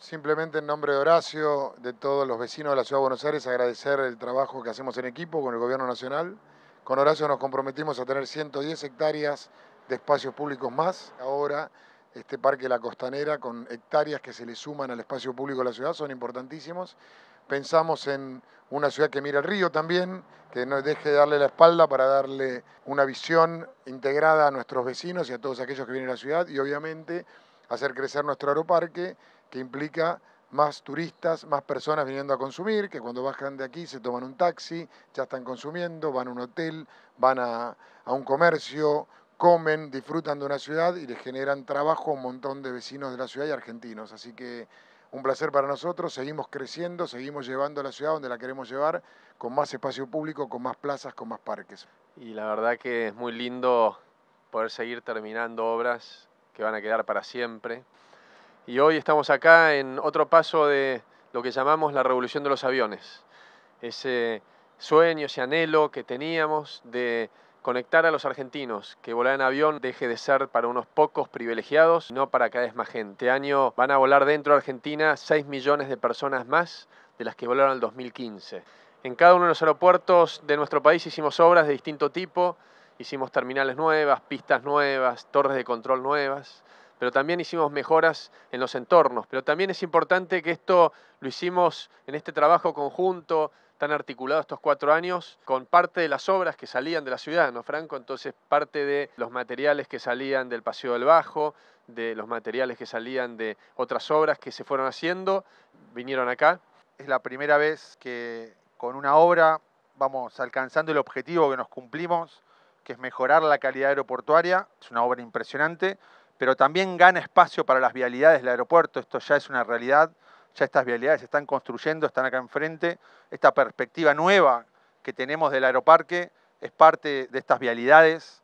Simplemente en nombre de Horacio, de todos los vecinos de la Ciudad de Buenos Aires, agradecer el trabajo que hacemos en equipo con el Gobierno Nacional. Con Horacio nos comprometimos a tener 110 hectáreas de espacios públicos más. Ahora este Parque La Costanera con hectáreas que se le suman al espacio público de la ciudad son importantísimos. Pensamos en una ciudad que mira el río también, que no deje de darle la espalda para darle una visión integrada a nuestros vecinos y a todos aquellos que vienen a la ciudad y obviamente hacer crecer nuestro aeroparque que implica más turistas, más personas viniendo a consumir, que cuando bajan de aquí se toman un taxi, ya están consumiendo, van a un hotel, van a, a un comercio, comen, disfrutan de una ciudad y les generan trabajo a un montón de vecinos de la ciudad y argentinos. Así que un placer para nosotros, seguimos creciendo, seguimos llevando a la ciudad donde la queremos llevar, con más espacio público, con más plazas, con más parques. Y la verdad que es muy lindo poder seguir terminando obras que van a quedar para siempre. Y hoy estamos acá en otro paso de lo que llamamos la revolución de los aviones. Ese sueño, ese anhelo que teníamos de conectar a los argentinos, que volar en avión deje de ser para unos pocos privilegiados, no para cada vez más gente. Este año van a volar dentro de Argentina 6 millones de personas más de las que volaron en el 2015. En cada uno de los aeropuertos de nuestro país hicimos obras de distinto tipo, hicimos terminales nuevas, pistas nuevas, torres de control nuevas pero también hicimos mejoras en los entornos. Pero también es importante que esto lo hicimos en este trabajo conjunto tan articulado estos cuatro años con parte de las obras que salían de la ciudad, ¿no, Franco? Entonces, parte de los materiales que salían del Paseo del Bajo, de los materiales que salían de otras obras que se fueron haciendo, vinieron acá. Es la primera vez que con una obra vamos alcanzando el objetivo que nos cumplimos, que es mejorar la calidad aeroportuaria. Es una obra impresionante pero también gana espacio para las vialidades del aeropuerto, esto ya es una realidad, ya estas vialidades se están construyendo, están acá enfrente, esta perspectiva nueva que tenemos del aeroparque es parte de estas vialidades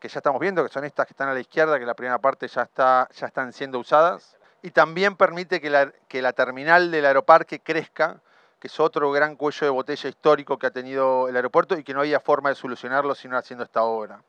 que ya estamos viendo, que son estas que están a la izquierda, que la primera parte ya, está, ya están siendo usadas, y también permite que la, que la terminal del aeroparque crezca, que es otro gran cuello de botella histórico que ha tenido el aeropuerto y que no había forma de solucionarlo sino haciendo esta obra.